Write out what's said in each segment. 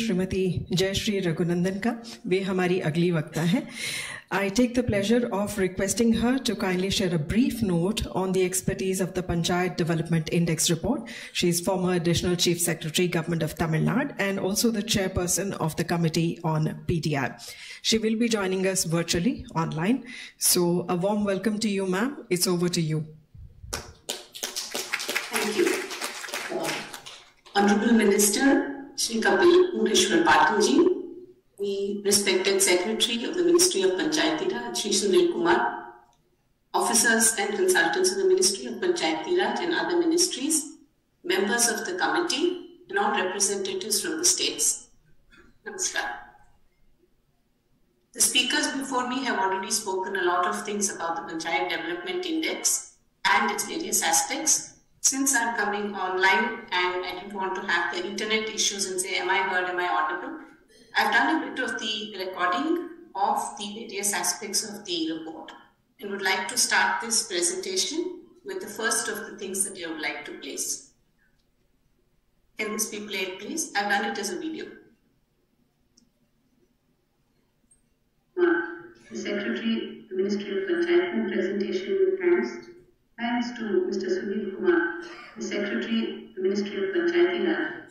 श्रीमती जयश्री रघुनंदन का वे हमारी अगली वक्ता हैं I take the pleasure of requesting her to kindly share a brief note on the expertise of the Panchayat Development Index report. She is former Additional Chief Secretary, Government of Tamil Nadu, and also the chairperson of the Committee on PDR. She will be joining us virtually online. So, a warm welcome to you, ma'am. It's over to you. Thank you. Uh, Honorable Minister Shri Kapil Moreshwar Patilji, the respected Secretary of the Ministry of Panchayati Raj, Shri Sunil Kumar, officers and consultants of the Ministry of Panchayati Raj and other ministries, members of the committee, and all representatives from the states. Namaskar. The speakers before me have already spoken a lot of things about the Panchayat Development Index and its various aspects. Since I'm coming online and I didn't want to have the internet issues and say, Am I heard? Am I audible? I've done a bit of the recording of the various aspects of the report and would like to start this presentation with the first of the things that I would like to place. Can this be played, please? I've done it as a video. the Secretary, Ministry of Panchayat presentation with thanks. Thanks to Mr. Sunil Kumar, the Secretary, the Ministry of Panchayati Raj,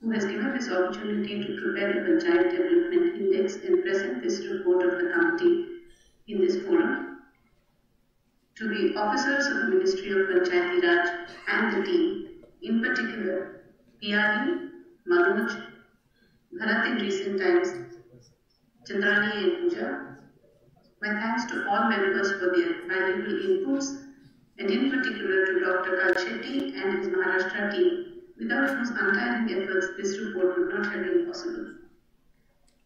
who has given this opportunity to prepare the Panchayat Development Index and present this report of the committee in this forum. To the officers of the Ministry of Panchayati Raj and the team, in particular, Piyali, Manoj, Bharat in recent times, Chandrani and Pooja, my thanks to all members for their valuable inputs and in particular to Dr. Kalshetty and his Maharashtra team, without whose untiring efforts this report would not have been possible.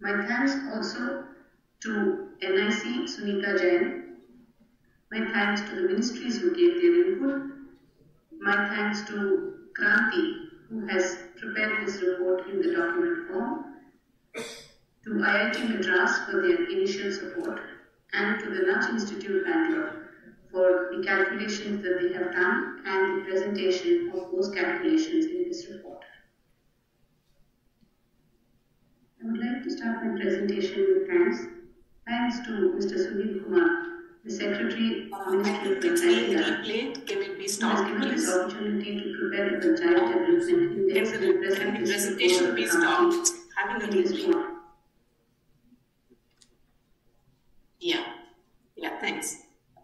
My thanks also to NIC Sunita Jain. My thanks to the ministries who gave their input. My thanks to Kranti, who has prepared this report in the document form. To IIT Madras for their initial support and to the Nach Institute Bangalore for the calculations that they have done and the presentation of those calculations in this report. I would like to start my presentation with thanks. Thanks to Mr. Sunil Kumar, the Secretary of the Ministry of Panchayat, replayed. Can it be who has given this opportunity to prepare the Panchayat Development Index Can and the, present can the this presentation be committee stopped? Having a this replay. Yeah, yeah, thanks.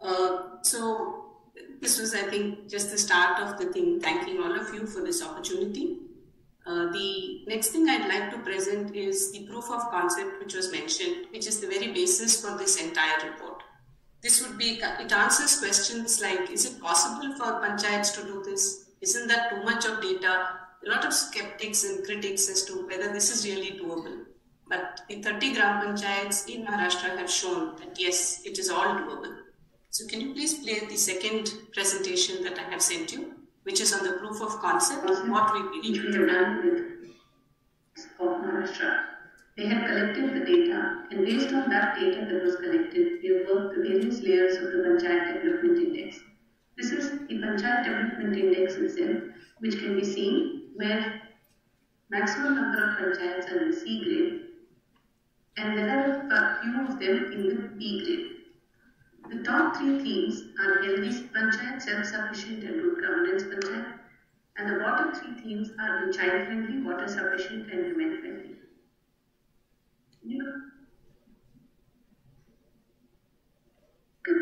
Uh, so this was, I think, just the start of the thing. Thanking all of you for this opportunity. Uh, the next thing I'd like to present is the proof of concept which was mentioned, which is the very basis for this entire report. This would be, it answers questions like, is it possible for panchayats to do this? Isn't that too much of data? A lot of skeptics and critics as to whether this is really doable. But the 30 gram panchayats in Maharashtra have shown that yes, it is all doable. So can you please play the second presentation that I have sent you, which is on the proof of concept, what we believe we have done with of Maharashtra. They have collected the data, and based on that data that was collected, we have worked the various layers of the Panchayat Development Index. This is the Panchayat Development Index itself, which can be seen where maximum number of panchayats are in the C grade, and there are a few of them in the B grade. The top three themes are healthy panchayat, self-sufficient and good governance panchayat, and the bottom three themes are the child-friendly, water-sufficient and human-friendly. You know,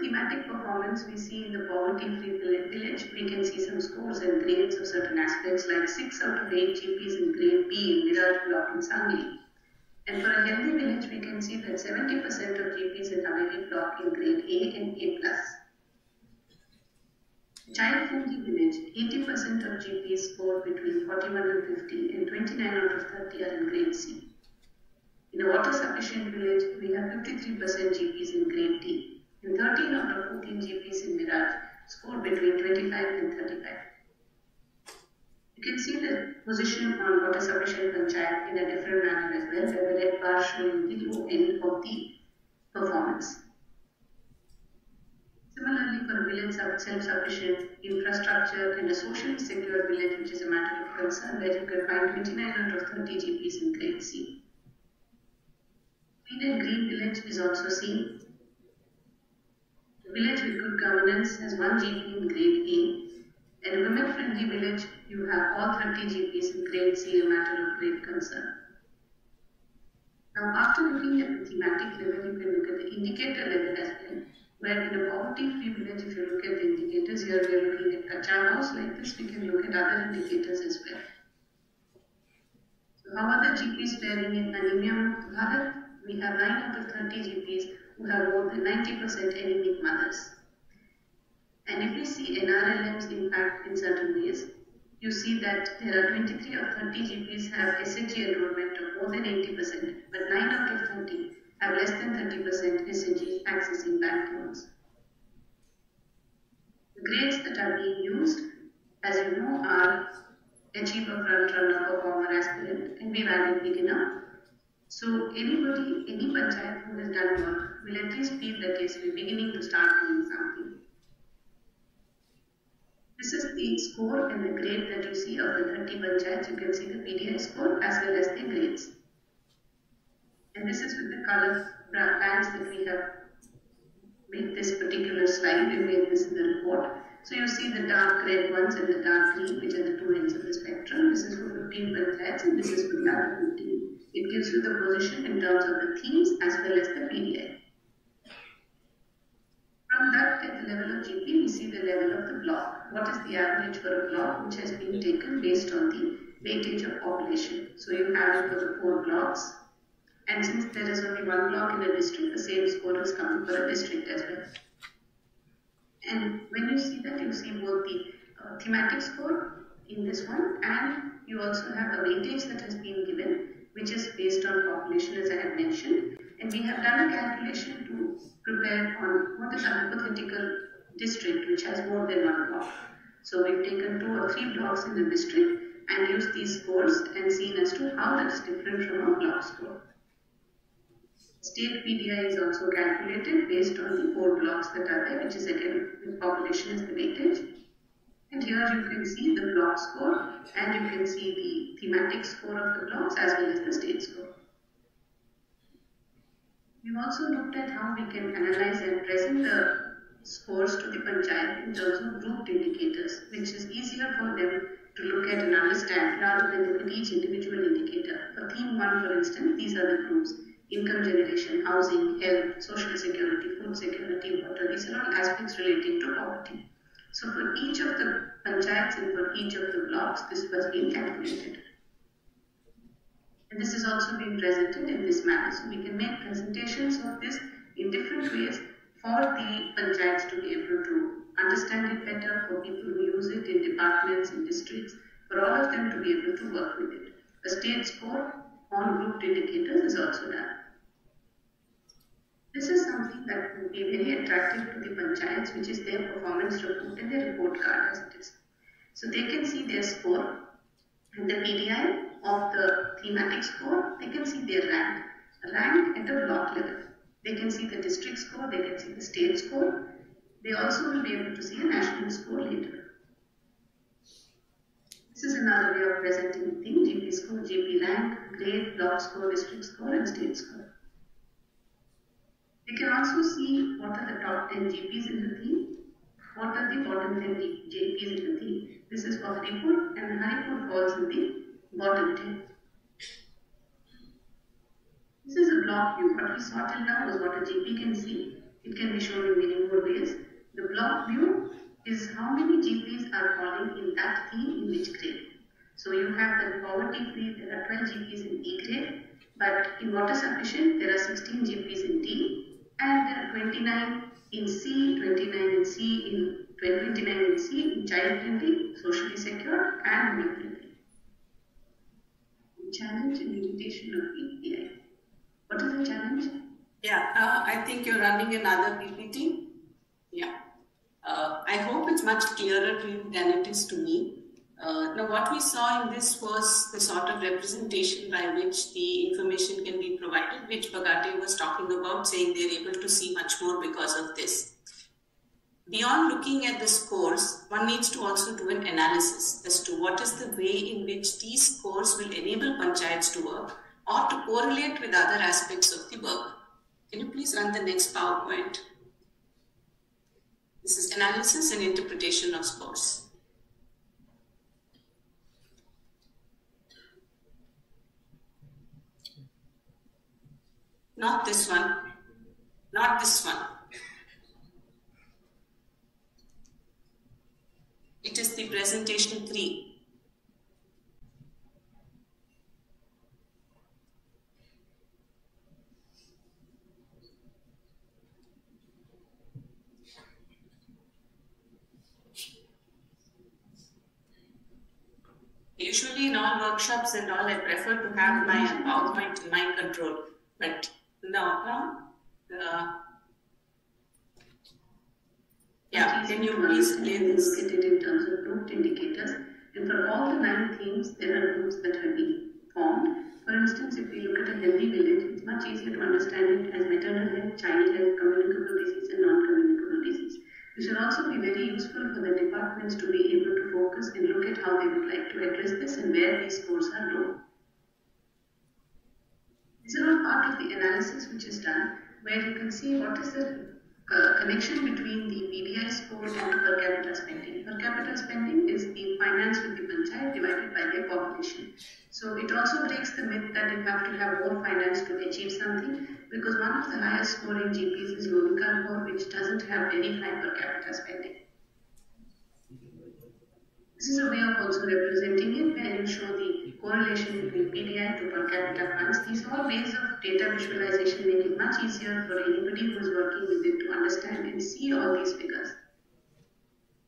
thematic performance we see in the poverty-free village. We can see some scores and grades of certain aspects like 6 out of 8 GPs in grade B in Miraj block in Sangli. And for a healthy village, we can see that 70% of GPs in Haveli block in grade A and A+. Child-friendly village, 80% of GPs score between 41 and 50 and 29 out of 30 are in grade C. In a water-sufficient village, we have 53% GPs in grade D and 13 out of 14 GPs in Miraj score between 25 and 35. You can see the position on water sufficient panchayat in a different manner as well, where the red bar showing the low end of the performance. Similarly, for village self-sufficient infrastructure and a socially secure village, which is a matter of concern, where you can find 29 out of 30 GPs in grade C. Clean and green village is also seen. The village with good governance has one GP in grade A, a women-friendly village, you have all 30 GPs in grade C, a matter of great concern. Now, after looking at the thematic level, you can look at the indicator level as well where in a poverty-free village, if you look at the indicators, here we are looking at Kacha house like this, we can look at other indicators as well. So how are the GPs faring in anemia Bharat? We have 9 out of 30 GPs who have more than 90% anemic mothers. And if we see NRLM's impact uh, in certain ways, you see that there are 23 of 30 GPs have SHG enrollment of more than 80%, but 9 out of 30 have less than 30% SHG accessing bank loans. The grades that are being used, as you know, are achiever, front runner, performer, aspirant, and we've added beginner. So anybody, any panchayat who has done work will at least feel that yes, we're beginning to start doing something. This is the score and the grade that you see of the 30 panchayats. You can see the PDI score as well as the grades. And this is with the color bands that we have made this particular slide. We made this in the report. So you see the dark red ones and the dark green, which are the two ends of the spectrum. This is for 15 panchayats and this is for the other 15. It gives you the position in terms of the themes as well as the PDI. From that, at the level of GP, we see the level of the block. What is the average for a block which has been taken based on the weightage of population? So you have it for the four blocks and since there is only one block in a district, the same score is coming for a district as well. And when you see that, you see both the uh, thematic score in this one and you also have a weightage that has been given which is based on population as I have mentioned. And we have done a calculation to prepare on what is a hypothetical district which has more than one block. So we've taken two or three blocks in the district and used these scores and seen as to how that is different from a block score. State PDI is also calculated based on the four blocks that are there, which is again with population as the weightage. And here you can see the block score and you can see the thematic score of the blocks as well as the state score. We've also looked at how we can analyze and present the scores to the panchayat in terms of grouped indicators, which is easier for them to look at and understand rather than look at each individual indicator. For theme 1, for instance, these are the groups income generation, housing, health, social security, food security, water. These are all aspects relating to poverty. So for each of the panchayats and for each of the blocks, this was being calculated. And this is also being presented in this manner. So we can make presentations of this in different ways for the panchayats to be able to understand it better, for people who use it in departments, in districts, for all of them to be able to work with it. A state score on grouped indicators is also done. This is something that will be very attractive to the panchayats, which is their performance report and their report card as it is. So they can see their score and the PDI of the thematic score, they can see their rank, rank at the block level. They can see the district score, they can see the state score. They also will be able to see a national score later. This is another way of presenting the thing, GP score, GP rank, grade, block score, district score and state score. They can also see what are the top 10 GPs in the theme, what are the bottom 10 GPs in the theme. This is for Haripur and Haripur falls in the 10. This is a block view. What we saw till now was what a GP can see. It can be shown in many more ways. The block view is how many GPs are falling in that theme in which grade. So you have the poverty free, there are 12 GPs in E grade, but in water sufficient, there are 16 GPs in D, and there are 29 in C, 29 in C, in 29 in C, in child friendly, socially secure, and. Challenge and limitation of PDI. What is the challenge? Yeah, uh, I think you're running another PPT. Yeah. Uh, I hope it's much clearer to you than it is to me. Uh, now, what we saw in this was the sort of representation by which the information can be provided, which Bagate was talking about, saying they're able to see much more because of this. Beyond looking at the scores, one needs to also do an analysis as to what is the way in which these scores will enable panchayats to work or to correlate with other aspects of the work. Can you please run the next PowerPoint? This is analysis and interpretation of scores. Not this one. Not this one. It is the presentation 3. Usually in all workshops and all, I prefer to have my PowerPoint in my control. But no, no. Uh, yeah, can you please this? It in terms of grouped indicators. And for all the nine themes, there are groups that have been formed. For instance, if we look at a healthy village, it's much easier to understand it as maternal health, child health, communicable disease, and non-communicable disease. This will also be very useful for the departments to be able to focus and look at how they would like to address this and where these scores are low. These are all part of the analysis which is done, where you can see what is the uh, connection between the PDI score and per capita spending. Per capita spending is the finance with the panchayat divided by their population. So it also breaks the myth that you have to have more finance to achieve something because one of the highest scoring GPs is Novikarpur which doesn't have any high per capita spending. This is a way of also representing it where you show the correlation between PDI to per capita funds. These all ways of data visualization make it much easier for anybody who is working with it to understand and see all these figures.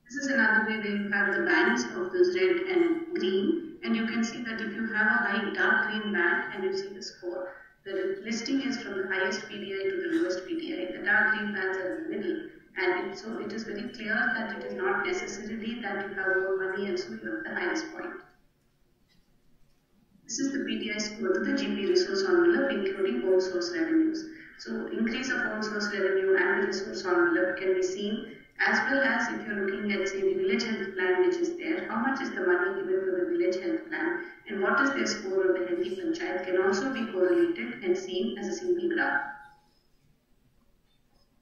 This is another way where you have the bands of those red and green and you can see that if you have a high dark green band and you see the score, the listing is from the highest PDI to the lowest PDI. The dark green bands are in the middle and so it is very clear that it is not necessarily that you have more money and so you have the highest point. This is the PDI score to the GP resource envelope including own source revenues. So increase of own source revenue and resource envelope can be seen as well as if you're looking at say the village health plan which is there, how much is the money given for the village health plan and what is their score of the healthy panchayat can also be correlated and seen as a single graph.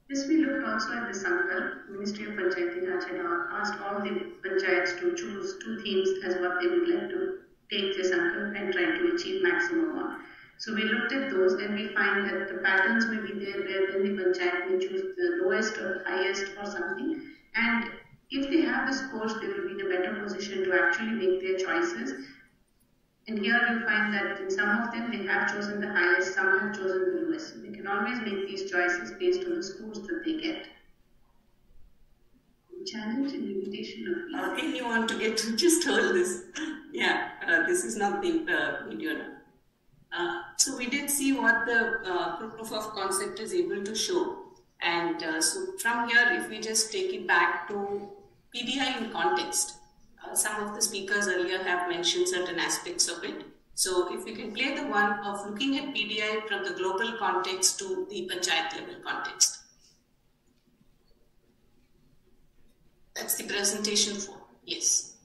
This we looked also at the Sankalp, Ministry of Panchayati Raj had asked all the panchayats to choose two themes as what they would like to take the Sankalp and try to achieve maximum on. So we looked at those and we find that the patterns may be there where then the panchayat may choose the lowest or highest or something. And if they have the scores, they will be in a better position to actually make their choices. And here you find that in some of them they have chosen the highest, some have chosen the lowest. So they can always make these choices based on the scores that they get. Challenge and limitation of uh, If you want to get to just hold this. Yeah, uh, this is not the uh, video now. Uh, so we did see what the uh, proof of concept is able to show. And so from here, if we just take it back to PDI in context, some of the speakers earlier have mentioned certain aspects of it. So if we can play the one of looking at PDI from the global context to the panchayat level context. That's the presentation for, yes.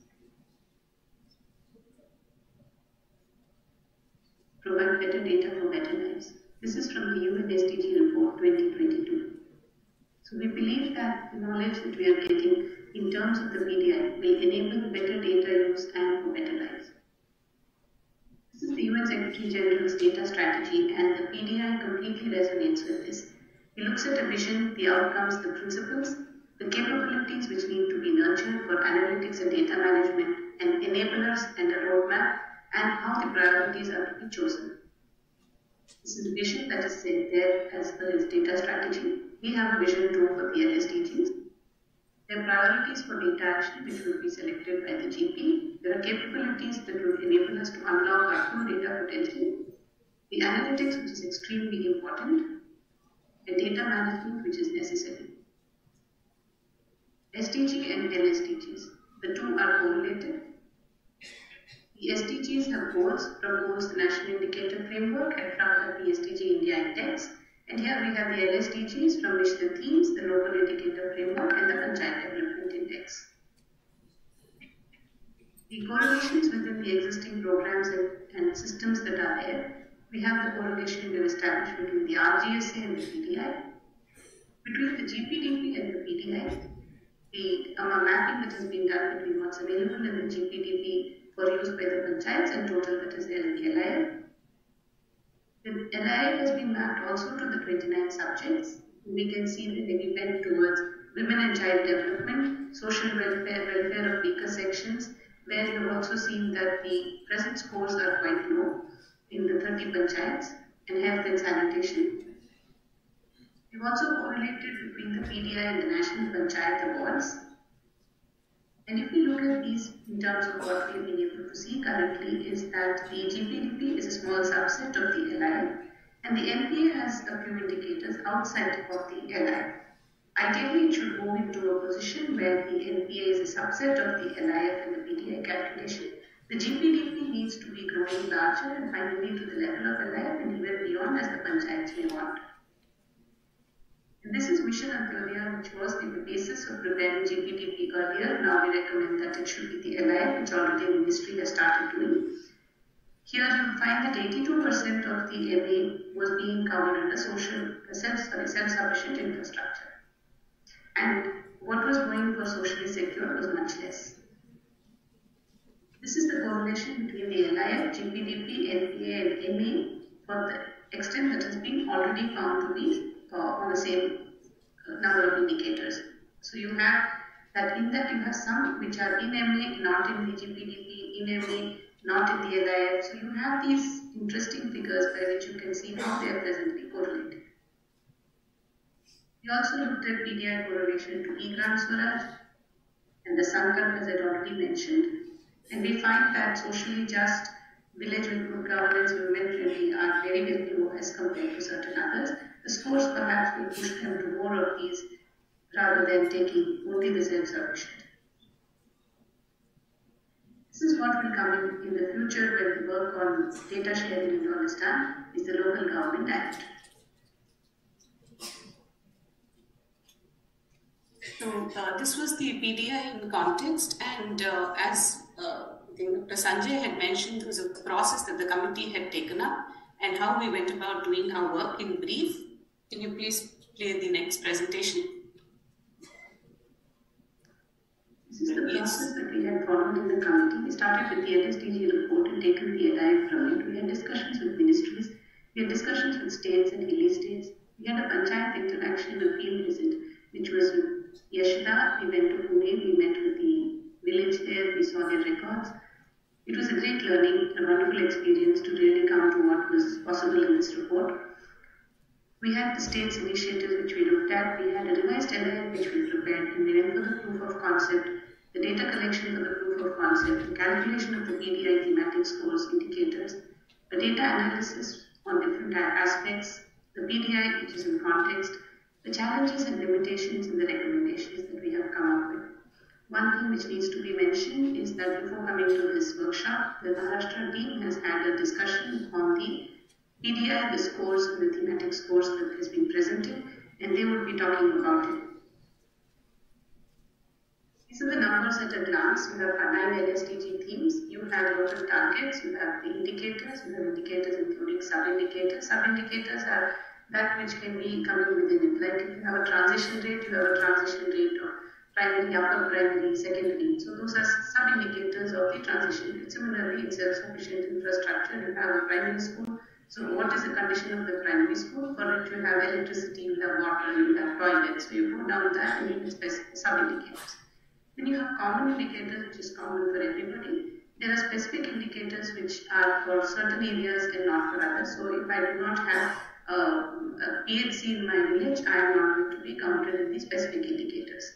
Provide better data for better lives. This is from the UN SDG report 2022. So we believe that the knowledge that we are getting in terms of the PDI will enable better data use and for better lives. This is the UN Secretary General's data strategy and the PDI completely resonates with this. It looks at a vision, the outcomes, the principles, the capabilities which need to be nurtured for analytics and data management, and enablers and a roadmap and how the priorities are to be chosen. This is the vision that is set there as the data strategy. We have a vision too for the SDGs. There are priorities for data action which will be selected by the GP. There are capabilities that will enable us to unlock our full data potential. The analytics which is extremely important. The data management which is necessary. SDG and LSDGs. The two are correlated the SDGs have goals from goals the National Indicator Framework and from the SDG India Index. And here we have the LSDGs from which the themes, the local indicator framework and the Panchayat Development Index. The correlations within the existing programs and, and systems that are there, we have the correlation we have established between the RGSA and the PDI, between the GPDP and the PDI, the um, mapping that has been done between what's available in the GPDP for use by the panchayats in total that is there the LIF has been mapped also to the 29 subjects. We can see that they went towards women and child development, social welfare, welfare of weaker sections, where you have also seen that the present scores are quite low in the 30 panchayats, and health and sanitation. We've also correlated between the PDI and the National Panchayat Awards. And if we look at these in terms of what we've been able to see currently is that the GPDP is a small subset of the LI and the NPA has a few indicators outside of the LI. Ideally, it should move into a position where the NPA is a subset of the LIF and the PDI calculation. The GPDP needs to be growing larger and finally to the level of LIF and even beyond as the panchayats may want. And this is Mission Antyodaya, which was the basis of preparing GPDP earlier. Now we recommend that it should be the LIF, which already the ministry has started doing. Here you find that 82% of the MA was being covered under social self self-sufficient infrastructure. And what was going for socially secure was much less. This is the correlation between the LIF, GPDP, NPA, and MA for the extent that has been already found to be uh, on the same uh, number of indicators. So you have that in that you have some which are in MA, not in the in MA, not in the LIF. So you have these interesting figures by which you can see how they are presently correlated. We also looked at PDI correlation to e-Gram Swaraj and the Sankalp as I already mentioned. And we find that socially just village with good governance women friendly are very, very low as compared to certain others. The scores perhaps will push them to more of these rather than taking only the self-sufficient. This is what will come in, in the future when the work on data sharing in all is is the Local Government Act. So uh, this was the PDI in context, and uh, as uh, Dr. Sanjay had mentioned, there was a process that the committee had taken up, and how we went about doing our work in brief. Can you please play the next presentation? This is the process that we had followed in the committee. We started with the LSDG report and taken the LIF from it. We had discussions with ministries. We had discussions with states and hilly states. We had a panchayat interaction, a field visit, which was with YASHADA. We went to Pune. We met with the village there. We saw their records. It was a great learning, a wonderful experience We had the state's initiatives which we looked at. We had a revised LIF which we prepared, and went for the proof of concept, the data collection for the proof of concept, the calculation of the PDI thematic scores indicators, the data analysis on different aspects, the PDI which is in context, the challenges and limitations and the recommendations that we have come up with. One thing which needs to be mentioned is that before coming to this workshop, the Maharashtra team has had a discussion on the PDI, the scores, the thematic scores that has been presented, and they would be talking about it. These are the numbers at a glance. You have nine LSDG themes, you have local targets, you have the indicators, you have indicators including sub-indicators. Sub-indicators are that which can be coming within it. Like if you have a transition rate, you have a transition rate of primary, upper primary, secondary. So those are sub-indicators of the transition rate. Similarly, in self-sufficient infrastructure, you have a primary school. So what is the condition of the primary school? For it, you have electricity, you have water, you have toilets. So you put down that and you can specify sub-indicators. Then you have common indicators, which is common for everybody. There are specific indicators which are for certain areas and not for others. So if I do not have uh, a, a PHC in my village, I am not going to be counted in the specific indicators.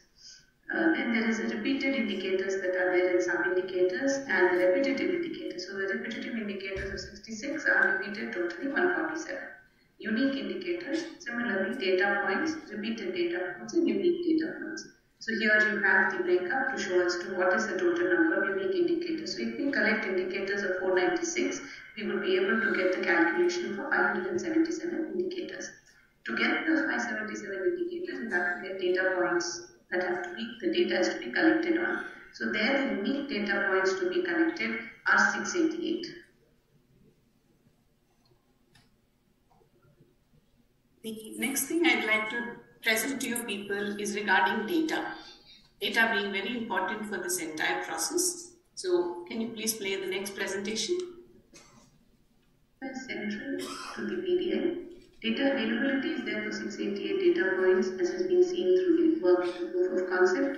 Uh, then there is the repeated indicators that are there in some indicators and the repetitive indicators. So the repetitive indicators of 66 are repeated totally 147. Unique indicators, similarly data points, repeated data points and unique data points. So here you have the breakup to show as to what is the total number of unique indicators. So if we collect indicators of 496, we will be able to get the calculation for 577 indicators. To get those 577 indicators, you have to get data points that have to be, the data has to be collected on. So there the unique data points to be collected are 688. The next thing I'd like to present to you people is regarding data. Data being very important for this entire process. So can you please play the next presentation? Central to the. Data availability is there for 688 data points as has been seen through the work proof of concept.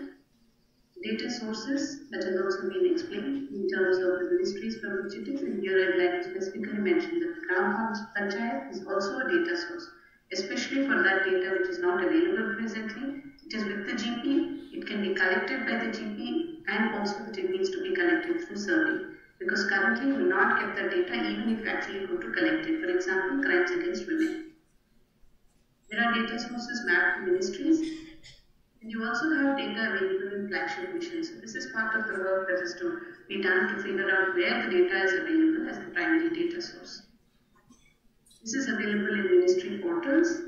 Data sources that has also been explained in terms of the ministries from which it is and here I'd like to specifically mention that the Gram Panchayat is also a data source especially for that data which is not available presently. It is with the GP, it can be collected by the GP and also it needs to be collected through survey because currently we will not get the data even if you actually go to collect it. For example, crimes against women. There are data sources mapped to ministries and you also have data available in flagship missions. So this is part of the work that is to be done to figure out where the data is available as the primary data source. This is available in ministry portals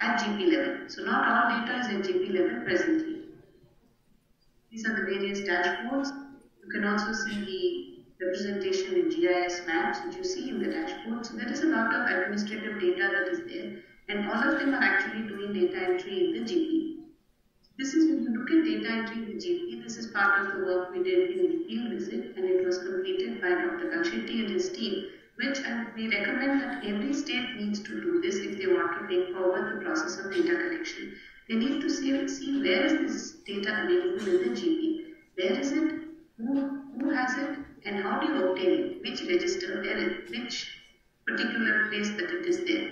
at GP level. So not all data is at GP level presently. These are the various dashboards. You can also see the representation in GIS maps which you see in the dashboard. So there is a lot of administrative data that is there and all of them are actually doing data entry in the GP. This is when you look at data entry in the GP, this is part of the work we did in the field visit and it was completed by Dr. Kalshetty and his team which uh, we recommend that every state needs to do this if they want to take forward the process of data collection. They need to see, see where is this data available in the GP, where is it, who, who has it, and how do you obtain it, which register, where it, which particular place that it is there.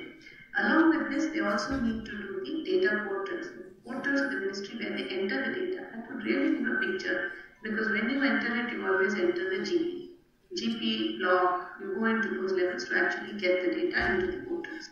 Along with this, they also need to do the data portals. Portals of the ministry where they enter the data. That would really give a picture because when you enter it, you always enter the GP. GP block, you go into those levels to actually get the data into the portals.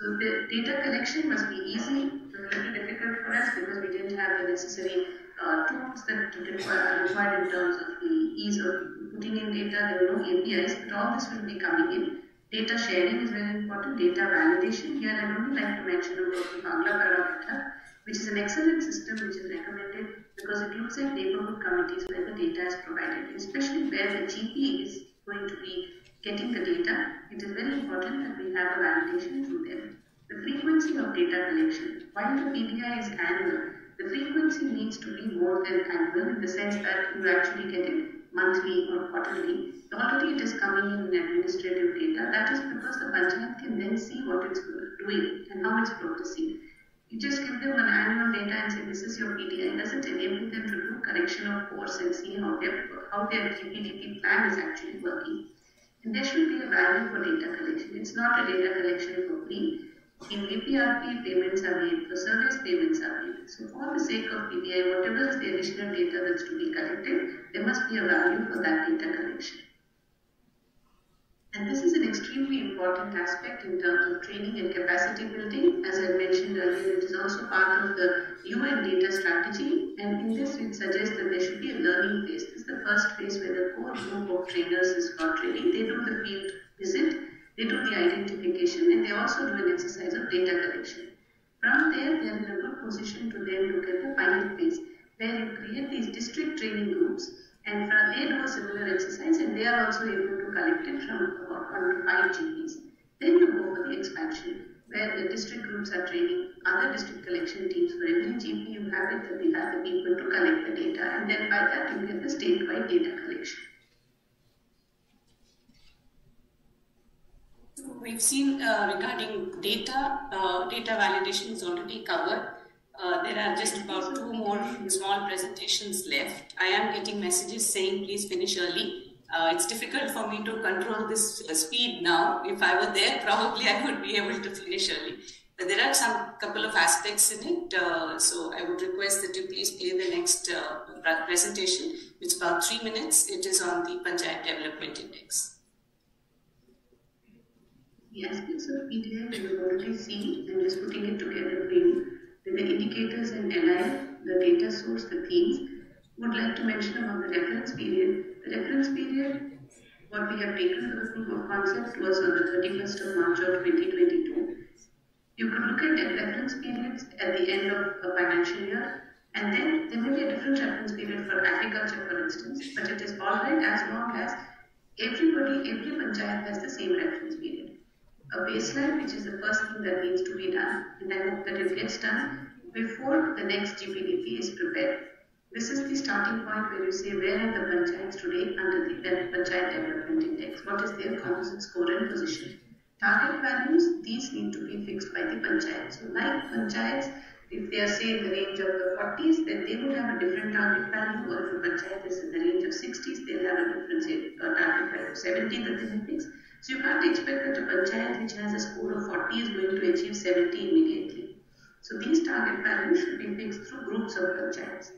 So the data collection must be easy, a little difficult for us because we didn't have the necessary uh, tools that are required in terms of the ease of putting in data. There were no APIs, but all this will be coming in. Data sharing is very important. Data validation. Here I would like to mention about the Bangla Parameta, which is an excellent system which is recommended because it looks at neighborhood committees where the data is provided, especially where the GP is going to be getting the data. It is very important that we have a validation through them. The frequency of data collection. While the PDI is annual, the frequency needs to be more than annual in the sense that you actually get it monthly or quarterly. Already it is coming in administrative data. That is because the panchayat can then see what it's doing and how it's progressing. You just give them an annual data and say this is your PDI. Does it enable them to do correction of course and see how their how their GPDP plan is actually working? And there should be a value for data collection. It's not a data collection for free. In VPRP, payments are made, for service payments are made. So for the sake of PDI, whatever is the additional data that's to be collected, there must be a value for that data collection. And this is an extremely important aspect in terms of training and capacity building. As I mentioned earlier, it is also part of the UN data strategy. And in this, it suggests that there should be a learning phase. This is the first phase where the core group of trainers is for training. They do the field visit, they do the identification, and they also do an exercise of data collection. From there, they are in a good position to then look at the final phase, where you create these district training groups and from, they do a similar exercise and they are also able to collect it from 1 to 5 GPs. Then you go for the expansion where the district groups are training other district collection teams. For every GP you have it, you have the people to collect the data and then by that you get the statewide data collection. So we've seen uh, regarding data, uh, data validation is already covered. Uh, there are just about two more small presentations left. I am getting messages saying please finish early. Uh, it's difficult for me to control this uh, speed now. If I were there, probably I would be able to finish early. But there are some couple of aspects in it. Uh, so I would request that you please play the next presentation. It's about three minutes. It is on the Panchayat Development Index. The aspects of PDI we have already seen. I'm just putting it together for you the indicators and LI, the data source, the themes, would like to mention about the reference period. The reference period, what we have taken for the proof of concept was on the 31st of March of 2022. You could look at reference periods at the end of a financial year, and then there may be a different reference period for agriculture, for instance, but it is all right as long as everybody, every panchayat has the same reference period. A baseline, which is the first thing that needs to be done, and I hope that it gets done before the next GPDP is prepared. This is the starting point where you say where are the panchayats today under the Panchayat Development Index? What is their composite score and position? Target values, these need to be fixed by the panchayat. So like panchayats, if they are say in the range of the 40s, then they would have a different target value, or if a panchayat is in the range of 60s, they'll have a different say, target value of 70 that they. So you can't expect that a panchayat which has a score of 40 is going to achieve 70 immediately. So these target values should be fixed through groups of panchayats.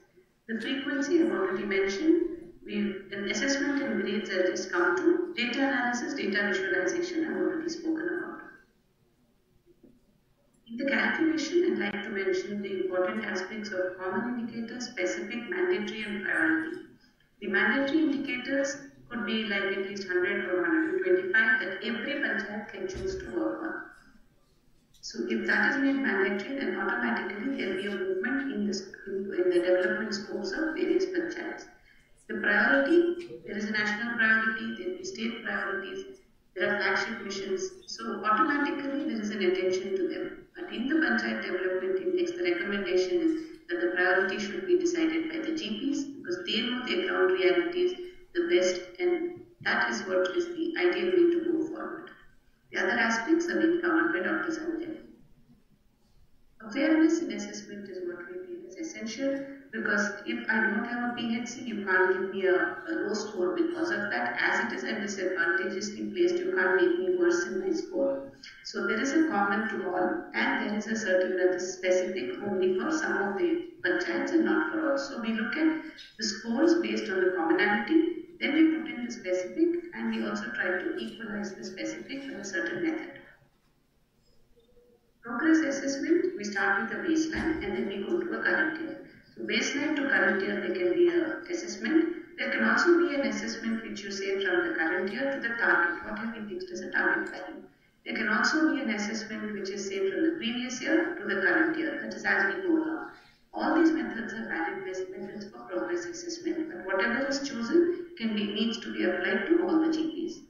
The frequency I've already mentioned, we've an assessment and grades I'll just come to. Data analysis, data visualization I've already spoken about. In the calculation, I'd like to mention the important aspects of common indicators, specific, mandatory, and priority. The mandatory indicators could be like at least 100 or 125 that every panchayat can choose to work on. So if that is made mandatory, then automatically there will be a movement in, this, in the development scopes of various panchayats. The priority, there is a national priority, there will be state priorities, there are flagship missions, so automatically there is an attention to them. But in the Panchayat Development Index, the recommendation is that the priority should be decided by the GPs because they know their ground realities the best and that is what is the ideal way to go forward. The other aspects are being covered by Dr. Sanjay. Awareness in assessment is what we feel is essential because if I don't have a PHC, you can't give me a, a low score because of that. As it is, I'm disadvantageously placed, you can't make me worse in my score. So there is a common to all and there is a certain that is specific only for some of the panchayats and not for all. So we look at the scores based on the commonality, then we put in the specific and we also try to equalize the specific with a certain method. Progress assessment, we start with the baseline and then we go to a current year. So baseline to current year, there can be an assessment. There can also be an assessment which you say from the current year to the target, what have we fixed as a target value. There can also be an assessment which is say from the previous year to the current year, that is as we go along. All these methods are valid methods for progress assessment, but whatever is chosen can be needs to be applied to all the GPs.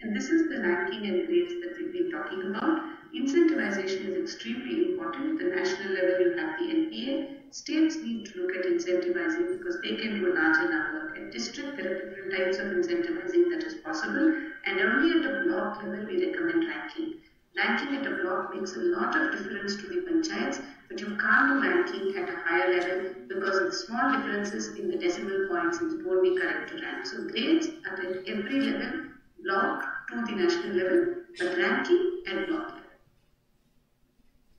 And this is the ranking and grades that we've been talking about. Incentivization is extremely important. At the national level, you have the NPA. States need to look at incentivizing because they can do a larger number. At district, there are different types of incentivizing that is possible. And only at a block level, we recommend ranking. Ranking at a block makes a lot of difference to the panchayats, but you can't do ranking at a higher level because of the small differences in the decimal points and it won't be correct to rank. So grades are at every level, block to the national level, but ranking at block level.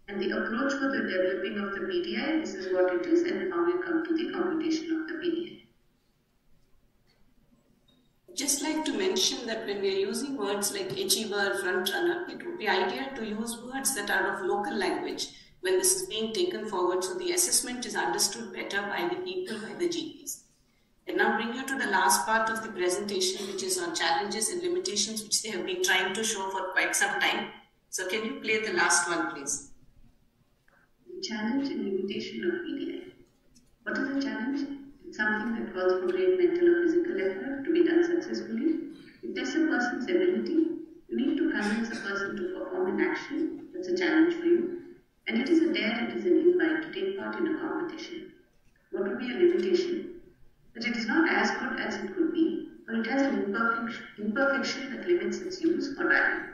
And the approach for the developing of the PDI, this is what it is and how we come to the computation of the PDI. Just like to mention that when we are using words like achiever, front runner, it would be ideal to use words that are of local language when this is being taken forward so the assessment is understood better by the people, by the GPs. And now bring you to the last part of the presentation, which is on challenges and limitations, which they have been trying to show for quite some time. So can you play the last one, please? The challenge and limitation of PDI. What is the challenge? It's something that calls for great mental or physical effort to be done successfully. It tests a person's ability. You need to convince a person to perform an action. That's a challenge for you. And it is a dare, it is an invite to take part in a competition. What would be a limitation? That it is not as good as it could be, or it has an imperfection, imperfection that limits its use or value.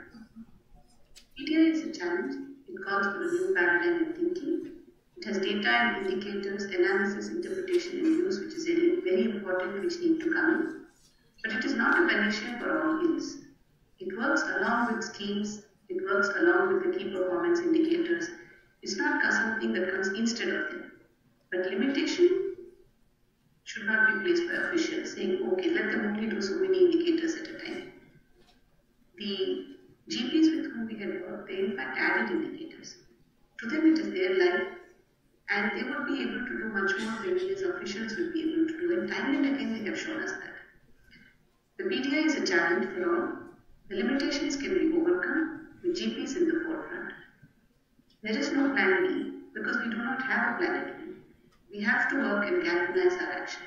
PDI is a challenge. It calls for a new paradigm in thinking. It has data and indicators, analysis, interpretation, and use, which is very, very important, which need to come in. But it is not a panacea for all ills. It works along with schemes, it works along with the key performance indicators. It's not something that comes instead of them. But limitation should not be placed by officials saying, okay, let them only do so many indicators at a time. The GPs with whom we had worked, they in fact added indicators. To them, it is their life, and they would be able to do much more than these officials would be able to do. And time and again, they have shown us that. The PDI is a challenge for all. The limitations can be overcome with GPs in the forefront. There is no plan B because we do not have a plan B. We have to work and galvanize our action.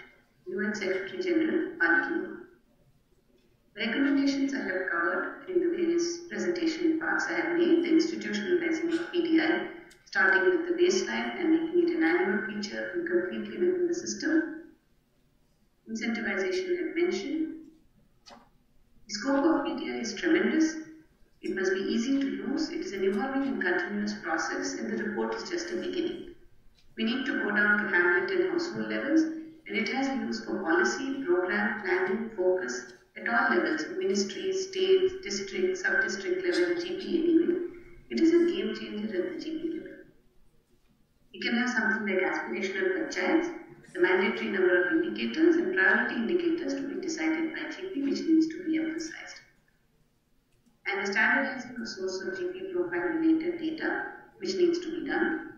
UN Secretary General Ban Ki-moon. Recommendations I have covered in the various presentation parts I have made, the institutionalizing of PDI, starting with the baseline and making it an annual feature and completely within the system. Incentivization I have mentioned. The scope of PDI is tremendous. It must be easy to use. It is an evolving and continuous process, and the report is just a beginning. We need to go down to hamlet and household levels, and it has a use for policy, program, planning, focus, at all levels, ministries, states, district, sub-district level, GP anyway. It is a game changer at the GP level. You can have something like aspirational panchayats, the mandatory number of indicators and priority indicators to be decided by GP which needs to be emphasized. And the standardizing of source of GP profile related data which needs to be done.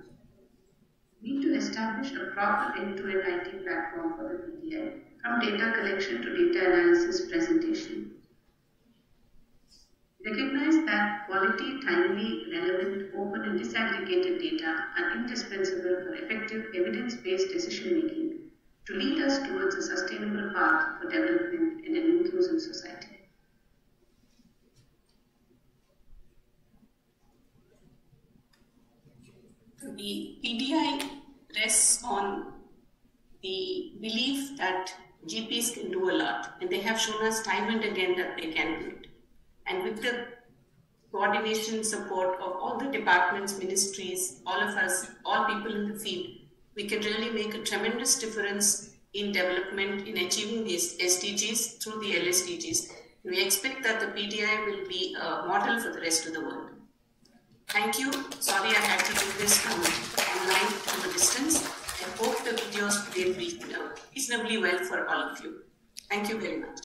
We need to establish a proper end-to-end IT platform for the PDI from data collection to data analysis presentation. Recognize that quality, timely, relevant, open and disaggregated data are indispensable for effective evidence-based decision making to lead us towards a sustainable path for development in an inclusive society. The PDI rests on the belief that GPs can do a lot, and they have shown us time and again that they can do it. And with the coordination support of all the departments, ministries, all of us, all people in the field, we can really make a tremendous difference in development in achieving these SDGs through the LSDGs. We expect that the PDI will be a model for the rest of the world. Thank you. Sorry I had to do this online from a distance. I hope the videos did uh, reasonably well for all of you. Thank you very much.